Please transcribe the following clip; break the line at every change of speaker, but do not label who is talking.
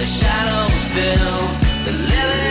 the shadows fill the living